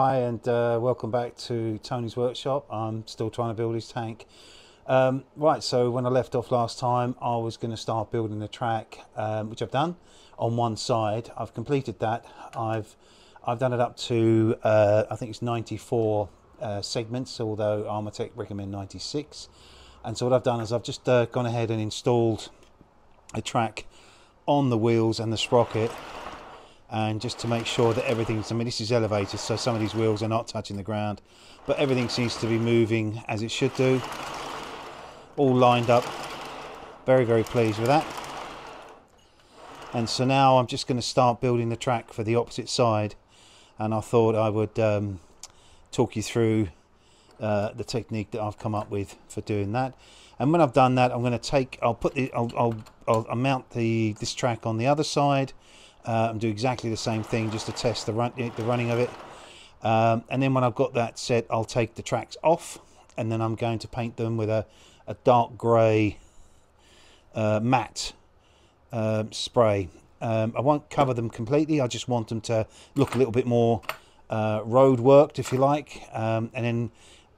Hi and uh, welcome back to Tony's workshop. I'm still trying to build his tank. Um, right, so when I left off last time, I was going to start building the track, um, which I've done on one side. I've completed that. I've I've done it up to uh, I think it's 94 uh, segments, although Armortek recommend 96. And so what I've done is I've just uh, gone ahead and installed a track on the wheels and the sprocket and just to make sure that everything's I mean this is elevated so some of these wheels are not touching the ground but everything seems to be moving as it should do. All lined up. Very very pleased with that. And so now I'm just going to start building the track for the opposite side and I thought I would um, talk you through uh, the technique that I've come up with for doing that. And when I've done that I'm going to take I'll put the I'll, I'll, I'll mount the this track on the other side uh, and do exactly the same thing just to test the run the running of it. Um, and then when I've got that set I'll take the tracks off and then I'm going to paint them with a, a dark grey uh, matte um, spray. Um, I won't cover them completely I just want them to look a little bit more uh, road worked if you like. Um, and then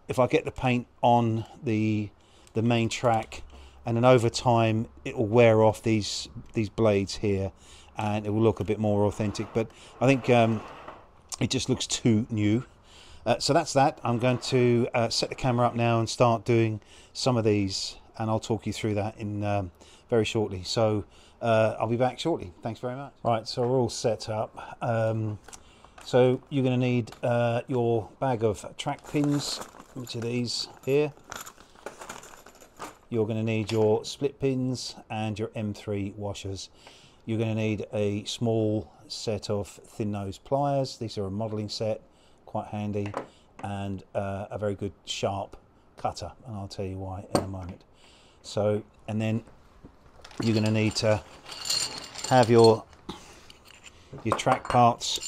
if I get the paint on the the main track and then over time it will wear off these these blades here and it will look a bit more authentic but I think um, it just looks too new. Uh, so that's that. I'm going to uh, set the camera up now and start doing some of these and I'll talk you through that in um, very shortly. So uh, I'll be back shortly. Thanks very much. Right so we're all set up. Um, so you're going to need uh, your bag of track pins which are these here. You're going to need your split pins and your M3 washers. You're going to need a small set of thin nose pliers. These are a modeling set, quite handy, and uh, a very good sharp cutter. And I'll tell you why in a moment. So, and then you're going to need to have your your track parts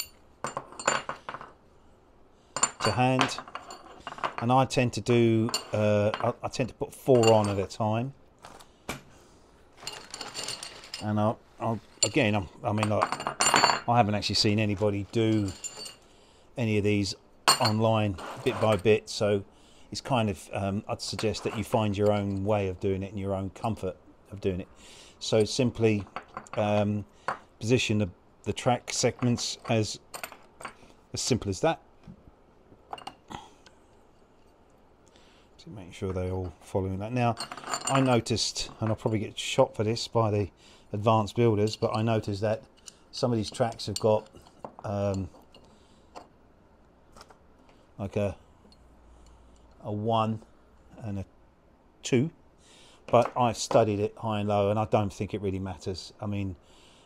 to hand and I tend to do uh, I, I, tend to put four on at a time and I'll, I'll again I'm, I mean like I haven't actually seen anybody do any of these online bit by bit so it's kind of um, I'd suggest that you find your own way of doing it and your own comfort of doing it so simply um, position the, the track segments as as simple as that to make sure they're all following that. Now, I noticed, and I'll probably get shot for this by the advanced builders, but I noticed that some of these tracks have got um, like a a one and a two, but I've studied it high and low, and I don't think it really matters. I mean,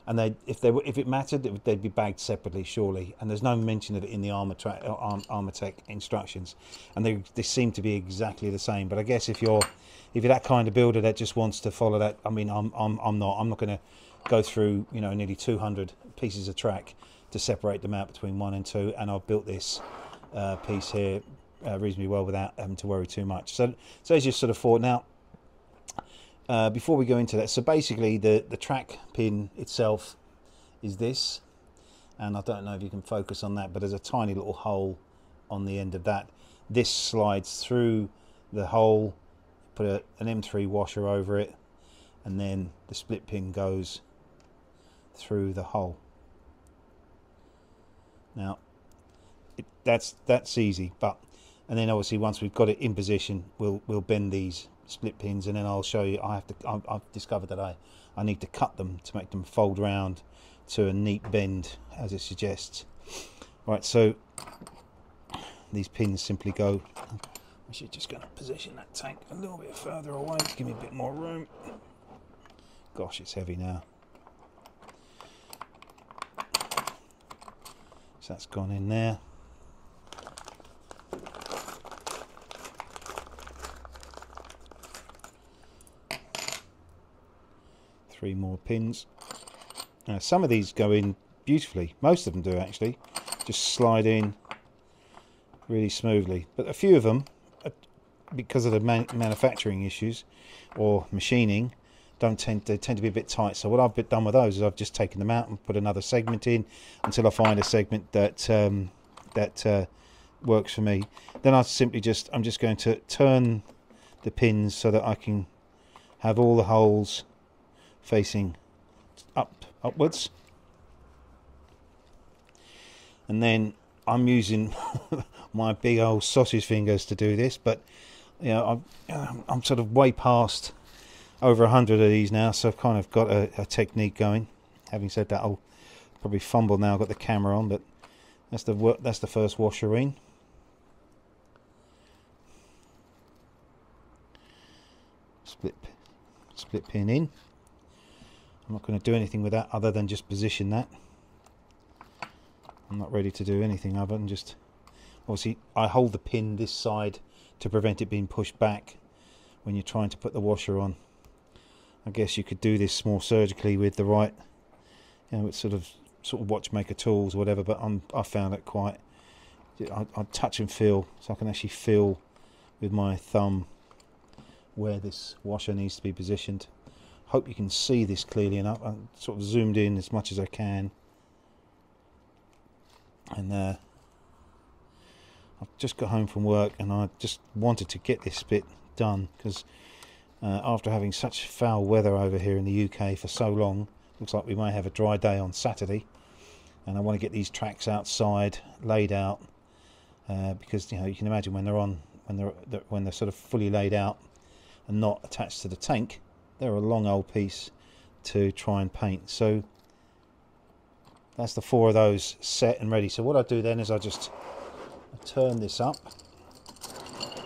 and they if they if it mattered they'd be bagged separately surely. And there's no mention of it in the armor tra- uh, Armortek instructions. And they they seem to be exactly the same. But i guess if you're if you're that kind of builder that just wants to follow that i mean i'm i'm, I'm not. I'm not going to go through you know nearly 200 pieces of track to separate them out between one and two. And i've built this uh, piece here uh, reasonably well without having to worry too much. So so as you sort of thought. Now uh, before we go into that, so basically the, the track pin itself is this, and I don't know if you can focus on that, but there's a tiny little hole on the end of that. This slides through the hole, put a, an M3 washer over it, and then the split pin goes through the hole. Now, it, that's that's easy, but and then obviously once we've got it in position, we'll we'll bend these split pins and then I'll show you I have to I've discovered that I I need to cut them to make them fold round to a neat bend as it suggests. Right so these pins simply go I should just going to position that tank a little bit further away to give me a bit more room. Gosh it's heavy now. So that's gone in there three more pins. Now, some of these go in beautifully. Most of them do actually. Just slide in really smoothly. But a few of them, uh, because of the man manufacturing issues or machining, don't tend they tend to be a bit tight. So what I've done with those is I've just taken them out and put another segment in until I find a segment that um, that uh, works for me. Then I simply just I'm just going to turn the pins so that I can have all the holes facing up upwards. And then I'm using my big old sausage fingers to do this, but you know I'm um, I'm sort of way past over a hundred of these now, so I've kind of got a, a technique going. Having said that, I'll probably fumble now. I've got the camera on, but that's the that's the first washerine. Split split pin in. I'm not going to do anything with that other than just position that. I'm not ready to do anything other than just obviously I hold the pin this side to prevent it being pushed back when you're trying to put the washer on. I guess you could do this more surgically with the right you know, with sort of sort of watchmaker tools or whatever, but I'm, I found it quite. I, I touch and feel, so I can actually feel with my thumb where this washer needs to be positioned. Hope you can see this clearly enough. I'm sort of zoomed in as much as I can, and uh, I've just got home from work and I just wanted to get this bit done because uh, after having such foul weather over here in the UK for so long, looks like we may have a dry day on Saturday and I want to get these tracks outside laid out uh, because you know you can imagine when they're on when they're when they're sort of fully laid out and not attached to the tank they're a long old piece to try and paint. So that's the four of those set and ready. So what I do then is I just I turn this up.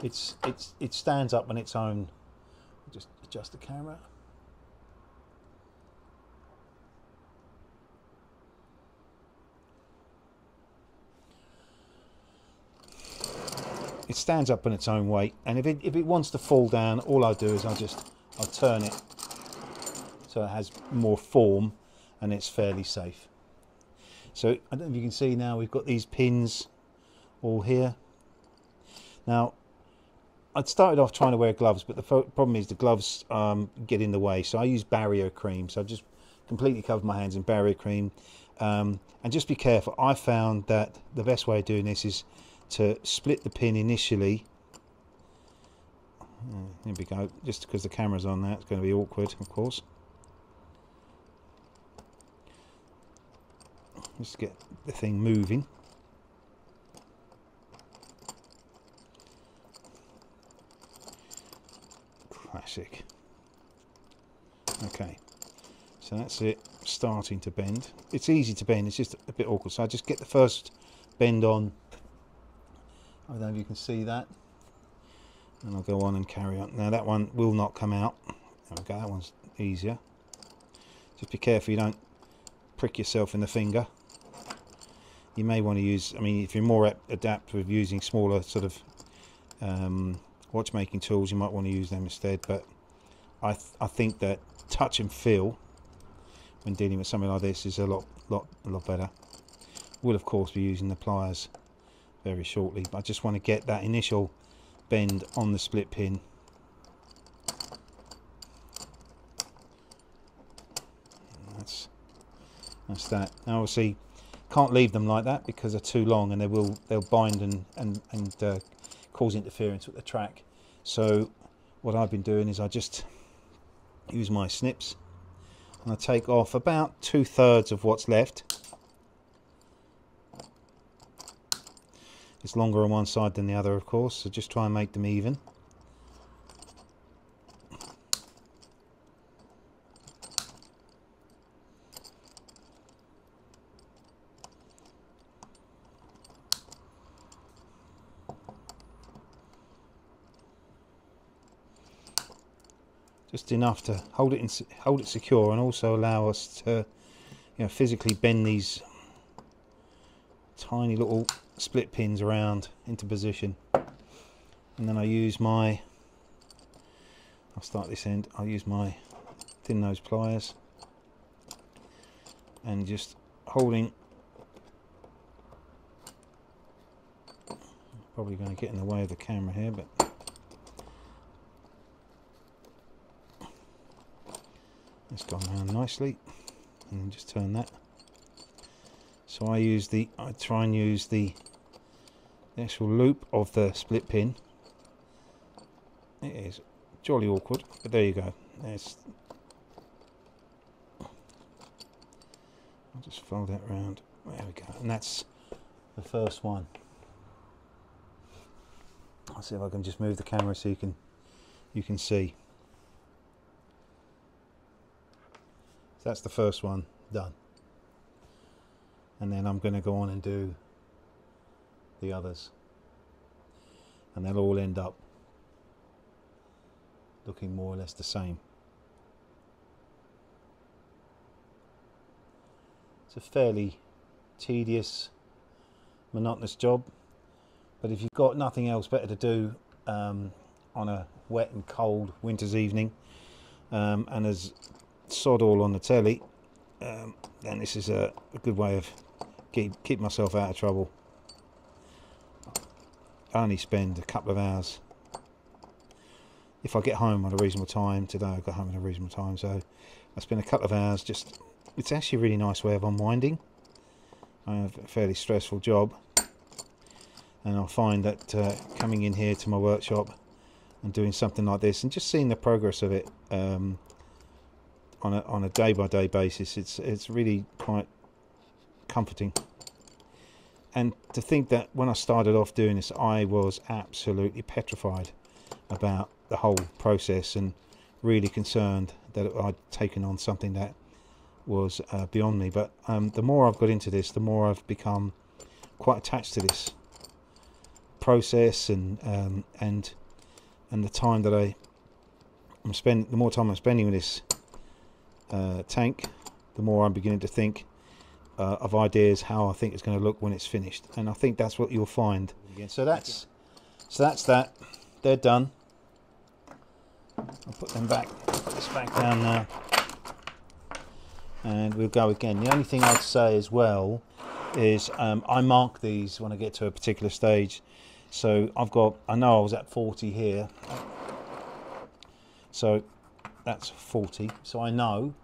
It's it's it stands up on its own just adjust the camera. It stands up on its own weight and if it, if it wants to fall down all I do is I just I turn it so it has more form and it's fairly safe. So I don't know if you can see now we've got these pins all here. Now I'd started off trying to wear gloves but the problem is the gloves um, get in the way. So I use barrier cream. So I just completely covered my hands in barrier cream. Um, and just be careful. I found that the best way of doing this is to split the pin initially Hmm, here we go. Just because the camera's on there it's going to be awkward of course. Just get the thing moving. Classic. Okay. So that's it starting to bend. It's easy to bend it's just a bit awkward. So I just get the first bend on. I don't know if you can see that. And I'll go on and carry on. Now that one will not come out. There we go, that one's easier. Just be careful you don't prick yourself in the finger. You may want to use, I mean, if you're more adept with using smaller sort of um, watchmaking tools, you might want to use them instead. But I, th I think that touch and feel when dealing with something like this is a lot, lot, a lot better. we'll of course be using the pliers very shortly. But I just want to get that initial bend on the split pin. That's that's that. Now obviously can't leave them like that because they're too long and they will they'll bind and and and uh, cause interference with the track. So what I've been doing is I just use my snips and I take off about two thirds of what's left It's longer on one side than the other, of course, so just try and make them even. just enough to hold it in, hold it secure and also allow us to you know physically bend these tiny little split pins around into position. And then I use my I'll start this end I'll use my thin nose pliers and just holding probably going to get in the way of the camera here but it's gone around nicely. And just turn that. So I use the I try and use the the actual loop of the split pin. It is jolly awkward, but there you go. There's I'll just fold that round. There we go. And that's the first one. I'll see if I can just move the camera so you can you can see. So that's the first one done. And then I'm going to go on and do the others. And they'll all end up looking more or less the same. It's a fairly tedious, monotonous job, but if you've got nothing else better to do um, on a wet and cold winter's evening, um, and as sod all on the telly, um, then this is a, a, good way of keep keep myself out of trouble. I only spend a couple of hours. If I get home at a reasonable time, today I got home at a reasonable time, so I spend a couple of hours just it's actually a really nice way of unwinding. I have a fairly stressful job and I find that uh, coming in here to my workshop and doing something like this and just seeing the progress of it um, on a on a day by day basis it's it's really quite comforting and to think that when I started off doing this I was absolutely petrified about the whole process and really concerned that I'd taken on something that was uh, beyond me. But um, the more I've got into this, the more I've become quite attached to this process and um, and and the time that I I'm spending. The more time I'm spending with this uh, tank, the more I'm beginning to think uh, of ideas how I think it's going to look when it's finished. And I think that's what you'll find. So that's so that's that. They're done. I'll put them back. Put this back down now and we'll go again. The only thing I'd say as well is um, I mark these when I get to a particular stage. So I've got, I know I was at 40 here. So that's 40. So I know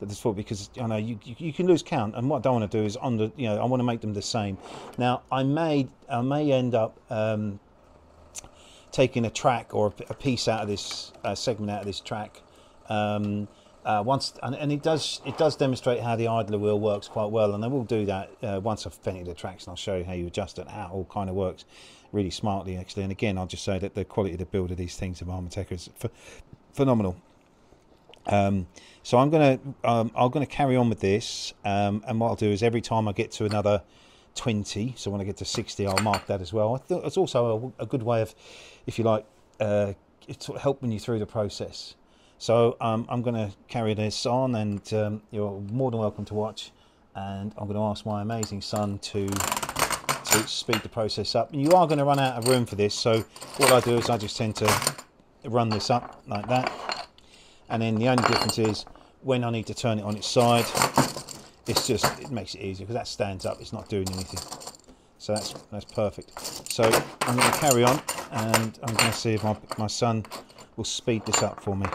that there's 40 because I know you, you, you, can lose count. And what I don't want to do is on the, you know, I want to make them the same. Now I may, I may end up um, taking a track or a piece out of this uh, segment out of this track. Um, uh, once and, and, it does it does demonstrate how the idler wheel works quite well and I will do that uh, once I've painted the tracks and I'll show you how you adjust it how it all kind of works really smartly actually and again I'll just say that the quality of the build of these things of Armateka is phenomenal um, so I'm gonna um, I'm gonna carry on with this um, and what I'll do is every time I get to another 20 so when I get to 60 I'll mark that as well. It's also a, a good way of if you like uh, helping you through the process. So um, I'm going to carry this on and um, you're more than welcome to watch. And I'm going to ask my amazing son to to speed the process up. And you are going to run out of room for this so what I do is I just tend to run this up like that and then the only difference is when I need to turn it on its side it's just it makes it easier because that stands up it's not doing anything. So that's that's perfect. So I'm going to carry on and I'm going to see if my, my son will speed this up for me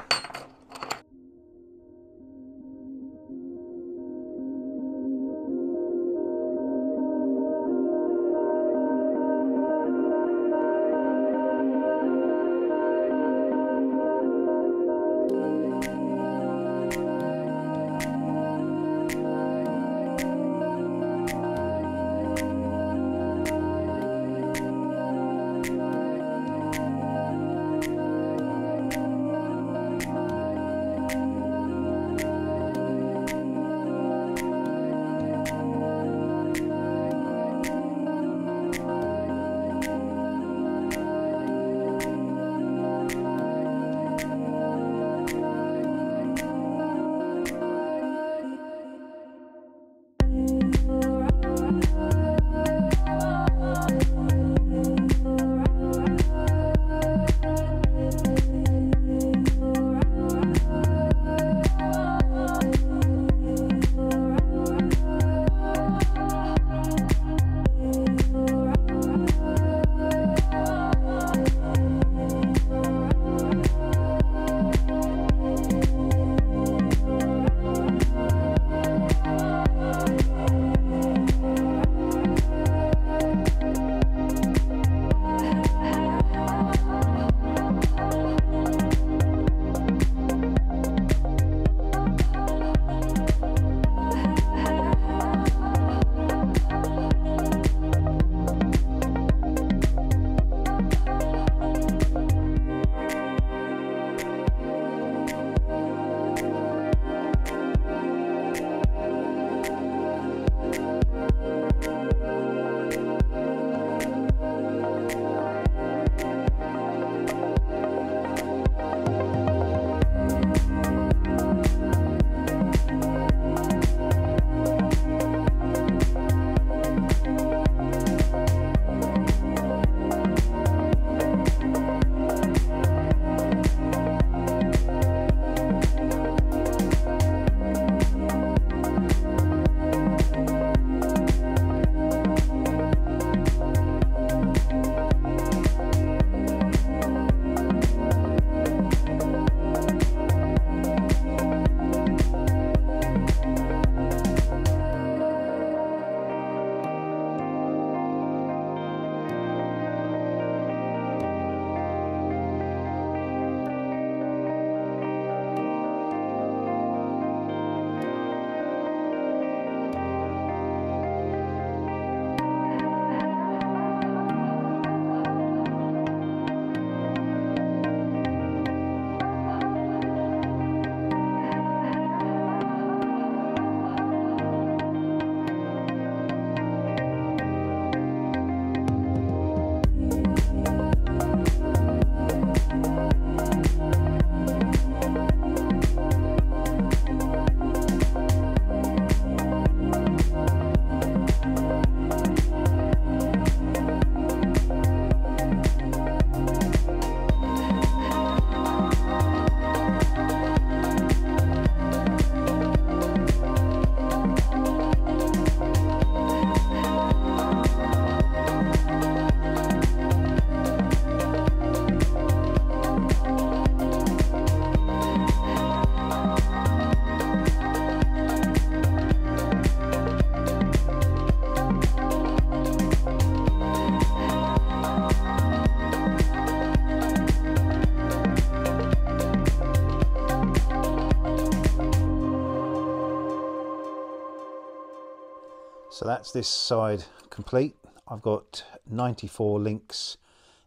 that's this side complete. I've got 94 links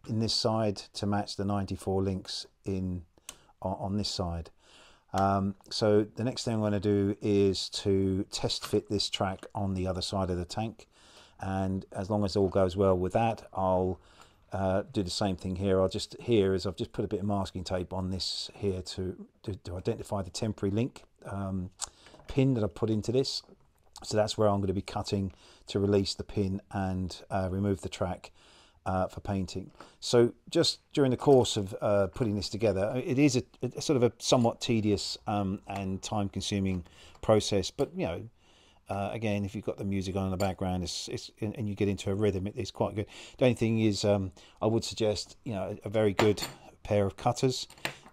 in this side to match the 94 links in on, this side. Um, so the next thing I'm going to do is to test fit this track on the other side of the tank and as long as all goes well with that I'll uh, do the same thing here I'll just here is I've just put a bit of masking tape on this here to, to, to identify the temporary link um, pin that I put into this so that's where I'm going to be cutting to release the pin and uh, remove the track uh, for painting. So just during the course of uh, putting this together, it is a, a sort of a somewhat tedious um, and time-consuming process. But you know, uh, again, if you've got the music on in the background, it's, it's and you get into a rhythm, it, it's quite good. The only thing is, um, I would suggest you know a, a very good pair of cutters,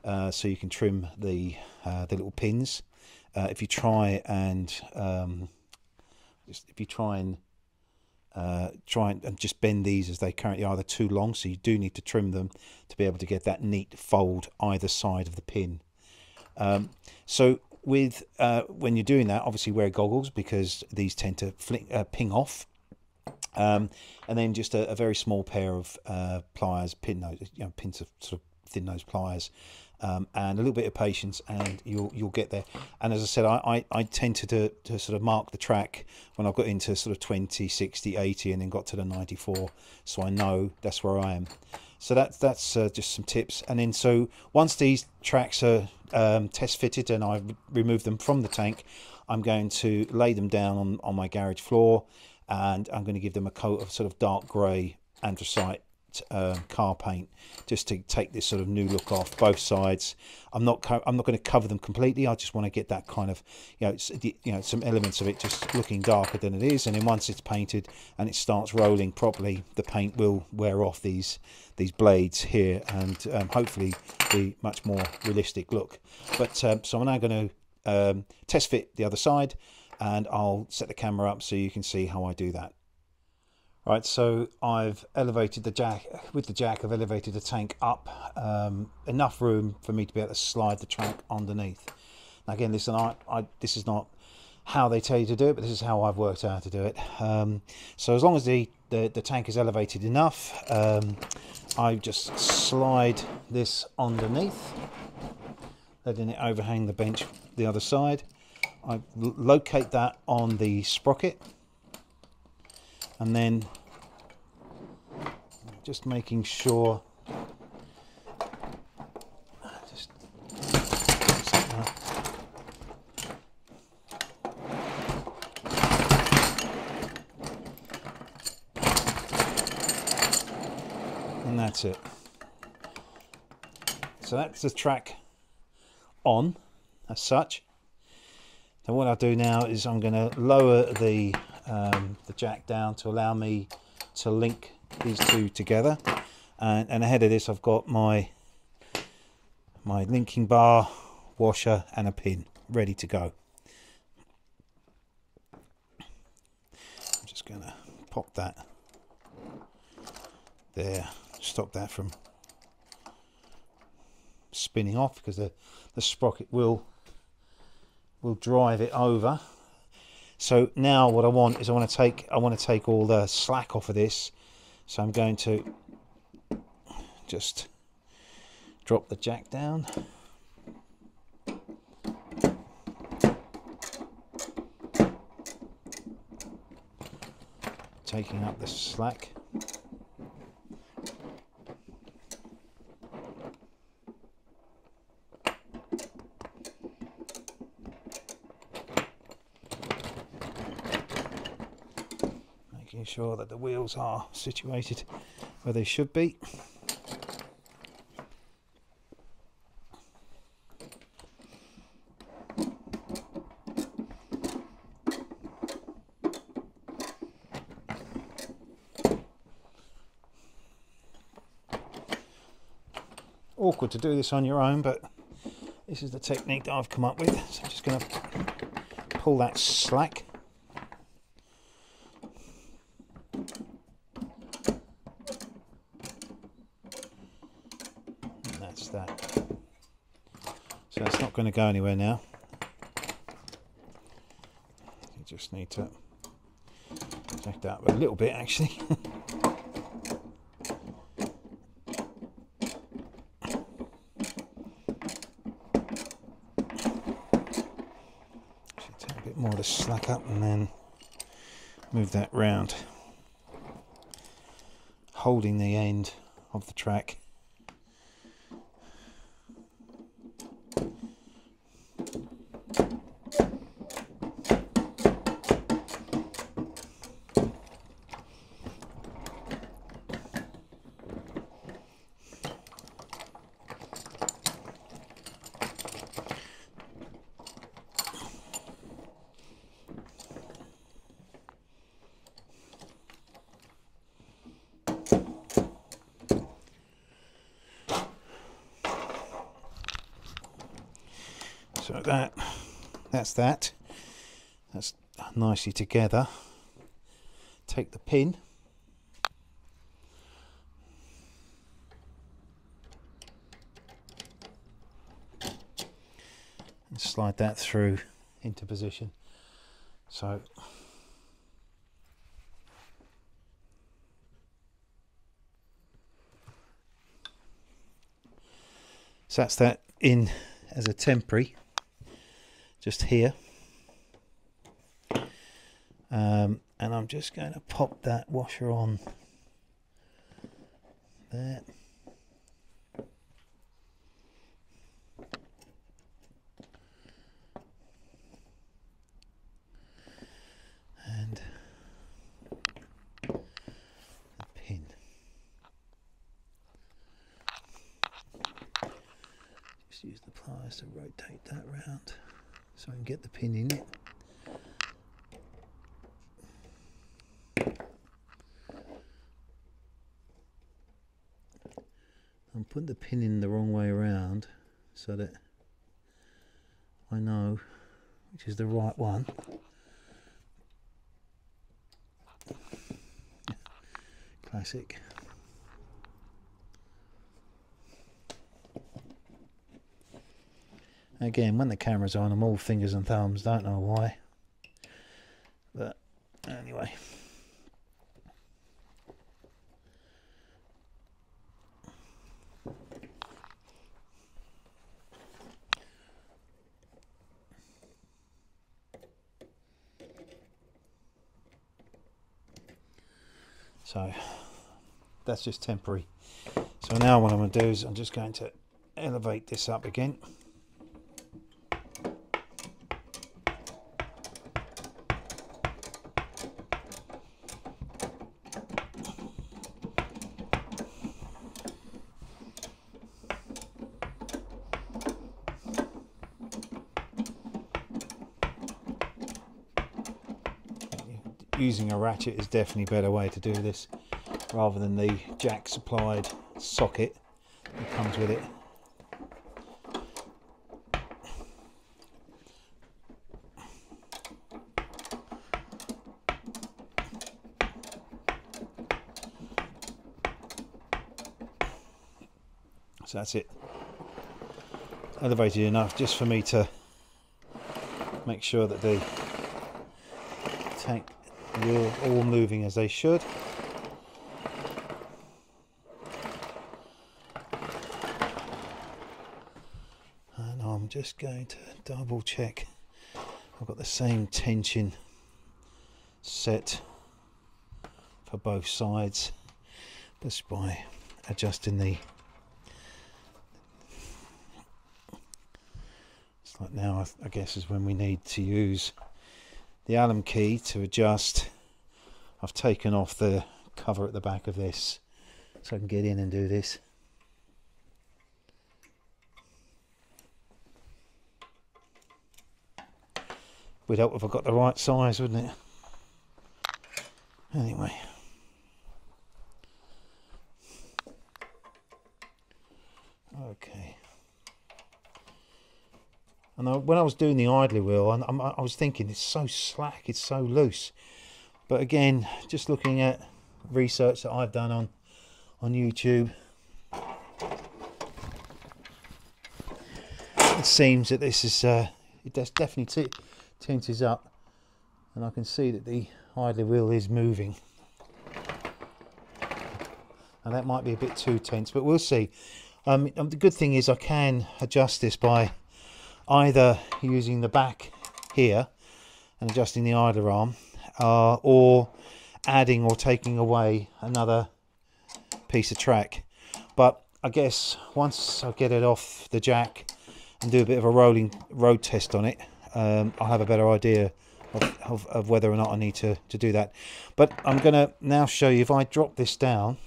uh, so you can trim the uh, the little pins. Uh, if you try and um, if you try and uh, try and just bend these as they currently are. They're too long, so you do need to trim them to be able to get that neat fold either side of the pin. Um, so with uh, when you're doing that, obviously wear goggles because these tend to fling, uh, ping off. Um, and then just a, a, very small pair of uh, pliers, pin nose, you know, pins of sort of thin nose pliers, um, and a little bit of patience and you'll you'll get there. And as I said I, I, I tend to, to, sort of mark the track when I've got into sort of 20 60 80 and then got to the 94 so I know that's where I am. So that's that's uh, just some tips. And then so once these tracks are um, test fitted and I've removed them from the tank I'm going to lay them down on, on my garage floor and I'm going to give them a coat of sort of dark grey anthracite uh, car paint just to take this sort of new look off both sides. I'm not I'm not going to cover them completely. I just want to get that kind of you know you know some elements of it just looking darker than it is. And then once it's painted and it starts rolling properly, the paint will wear off these these blades here and um, hopefully be much more realistic look. But um, so I'm now going to um, test fit the other side and I'll set the camera up so you can see how I do that. Right, so I've elevated the jack, with the jack I've elevated the tank up, um, enough room for me to be able to slide the track underneath. Now again, this, I, I, this is not how they tell you to do it, but this is how I've worked out to do it. Um, so as long as the, the, the, tank is elevated enough, um, I just slide this underneath, letting it overhang the bench the other side. I locate that on the sprocket and then just making sure just and that's it. So that's the track on as such. So what I'll do now is I'm going to lower the um, the jack down to allow me to link these two together. And, and ahead of this I've got my my linking bar washer and a pin ready to go. I'm just gonna pop that there stop that from spinning off because the, the sprocket will will drive it over so now what I want is I want to take I want to take all the slack off of this. So I'm going to just drop the jack down. Taking up the slack. Sure that the wheels are situated where they should be. Awkward to do this on your own, but this is the technique that I've come up with. So I'm just going to pull that slack going to go anywhere now. You just need to Back that a little bit actually. Take a bit more to slack up and then move that round. Holding the end of the track. So that that. That's nicely together. Take the pin. And slide that through into position. So So that's that in as a temporary just here. Um, and I'm just going to pop that washer on there. And the pin. Just use the pliers to rotate that round so I can get the pin in it. I'm putting the pin in the wrong way around so that I know which is the right one. Classic. Again, when the camera's on, I'm all fingers and thumbs. Don't know why. But anyway. So that's just temporary. So now what I'm going to do is I'm just going to elevate this up again. Using a ratchet is definitely a better way to do this rather than the jack supplied socket that comes with it. So that's it. Elevated enough just for me to make sure that the tank wheel all moving as they should. And I'm just going to double check I've got the same tension set for both sides just by adjusting the it's like now I guess is when we need to use the Allen key to adjust. I've taken off the cover at the back of this so I can get in and do this. Would help if I got the right size, wouldn't it? Anyway. Okay. And I, when I was doing the idler wheel, I, I was thinking it's so slack, it's so loose. But again, just looking at research that I've done on on YouTube, it seems that this is uh, it does definitely tenses up, and I can see that the idler wheel is moving. And that might be a bit too tense, but we'll see. Um, the good thing is I can adjust this by either using the back here and adjusting the idler arm uh, or adding or taking away another piece of track. But I guess once I get it off the jack and do a bit of a rolling road test on it um, I'll have a better idea of, of, of, whether or not I need to, to do that. But I'm gonna now show you if I drop this down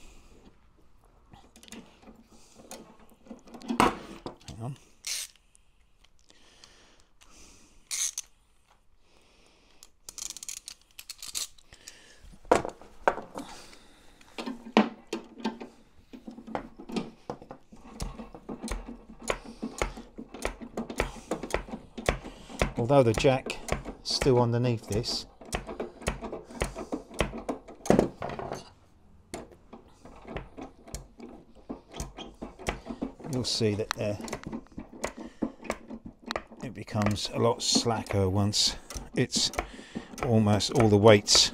although the jack is still underneath this. You'll see that there. It becomes a lot slacker once it's almost all the weights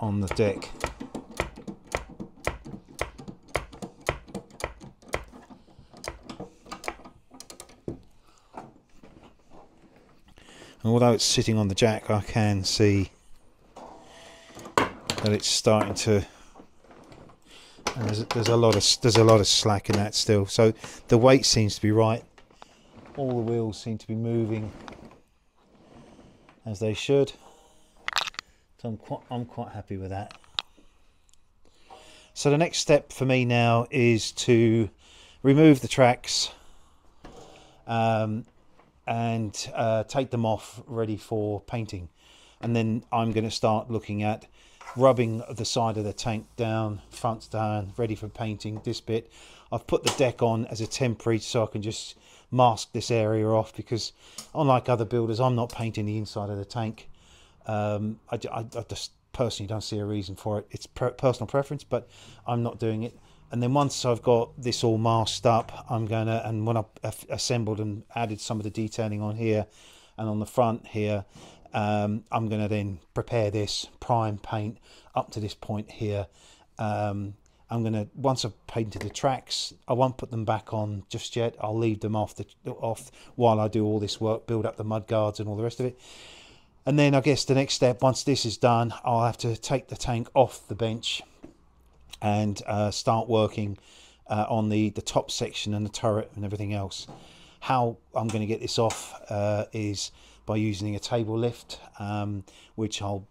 on the deck although it's sitting on the jack I can see that it's starting to there's, there's, a lot of there's a lot of slack in that still. So the weight seems to be right. All the wheels seem to be moving as they should. So I'm quite I'm quite happy with that. So the next step for me now is to remove the tracks um, and uh, take them off ready for painting. And then I'm going to start looking at rubbing the side of the tank down fronts down ready for painting this bit. I've put the deck on as a temporary so I can just mask this area off because unlike other builders I'm not painting the inside of the tank. Um, I, I, I, just personally don't see a reason for it. It's personal preference but I'm not doing it and then once I've got this all masked up I'm gonna and when I've assembled and added some of the detailing on here and on the front here um, I'm gonna then prepare this prime paint up to this point here. Um, I'm gonna once I've painted the tracks I won't put them back on just yet. I'll leave them off the off while I do all this work build up the mud guards and all the rest of it. And then I guess the next step once this is done I'll have to take the tank off the bench and uh, start working uh, on the, the top section and the turret and everything else. How I'm going to get this off uh, is by using a table lift, um, which I'll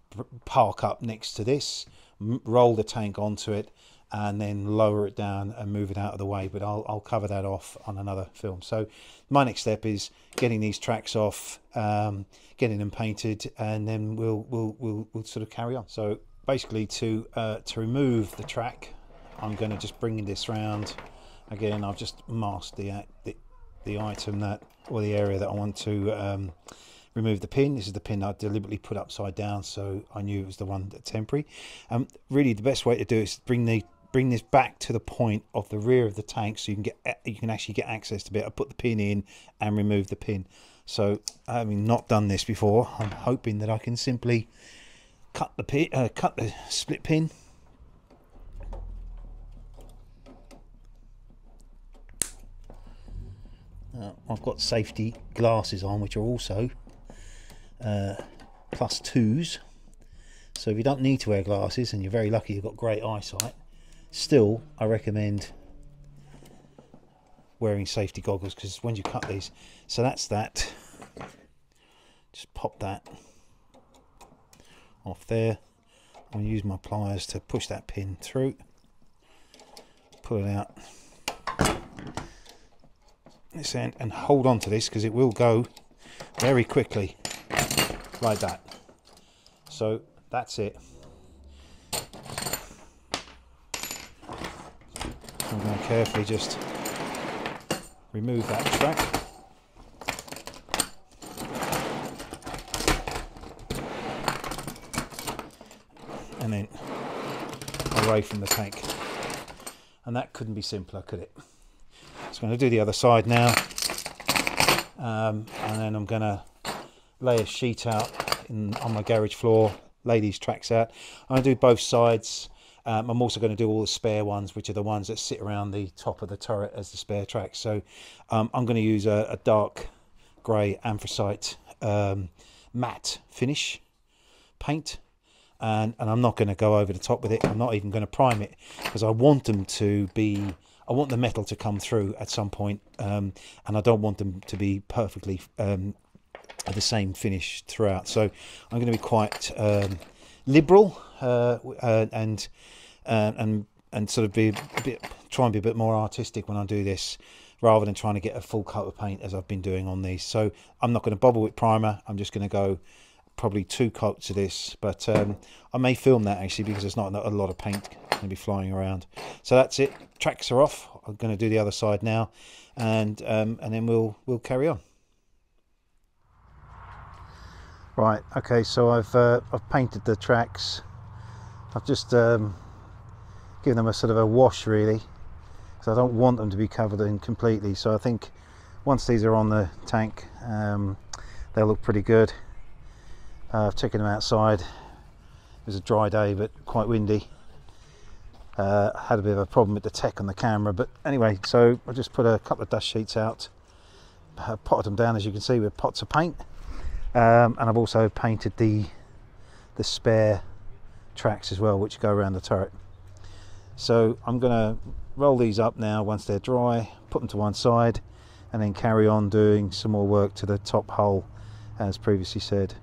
park up next to this, roll the tank onto it, and then lower it down and move it out of the way. But I'll, I'll cover that off on another film. So my next step is getting these tracks off, um, getting them painted, and then we'll, we'll, we'll, we'll sort of carry on. So basically to uh, to remove the track I'm going to just bring this round. Again I've just masked the, the, the item that or the area that I want to um, remove the pin. This is the pin I deliberately put upside down so I knew it was the one that temporary. Um, really the best way to do it is bring the bring this back to the point of the rear of the tank so you can get you can actually get access to it. I put the pin in and remove the pin. So having not done this before I'm hoping that I can simply cut the pin, uh, cut the split pin. Uh, I've got safety glasses on, which are also uh, plus twos. So if you don't need to wear glasses, and you're very lucky you've got great eyesight, still I recommend wearing safety goggles because when you cut these, so that's that. Just pop that off there. I'm going to use my pliers to push that pin through, pull it out this end and hold on to this because it will go very quickly like that. So that's it. I'm going to carefully just remove that track. and then away from the tank. And that couldn't be simpler, could it? So I'm going to do the other side now. Um, and then I'm going to lay a sheet out in, on my garage floor lay these tracks out. I'm going to do both sides. Um, I'm also going to do all the spare ones, which are the ones that sit around the top of the turret as the spare tracks. So um, I'm going to use a, a dark grey anthracite um, matte finish paint and, and I'm not going to go over the top with it. I'm not even going to prime it because I want them to be, I want the metal to come through at some point, um, and I don't want them to be perfectly um, the same finish throughout. So I'm going to be quite um, liberal uh, uh, and uh, and and sort of be a bit try and be a bit more artistic when I do this rather than trying to get a full coat of paint as I've been doing on these. So I'm not going to bubble with primer. I'm just going to go probably two coats of this but um, I may film that actually because there's not a lot of paint going to be flying around. So that's it. Tracks are off. I'm going to do the other side now and um, and then we'll we'll carry on. Right okay so I've uh, I've painted the tracks. I've just um, given them a sort of a wash really so I don't want them to be covered in completely. So I think once these are on the tank um, they'll look pretty good I've taken them outside. It was a dry day, but quite windy. Uh, had a bit of a problem with the tech on the camera, but anyway, so I just put a couple of dust sheets out, uh, potted them down as you can see with pots of paint, um, and I've also painted the the spare tracks as well, which go around the turret. So I'm going to roll these up now once they're dry, put them to one side, and then carry on doing some more work to the top hull, as previously said.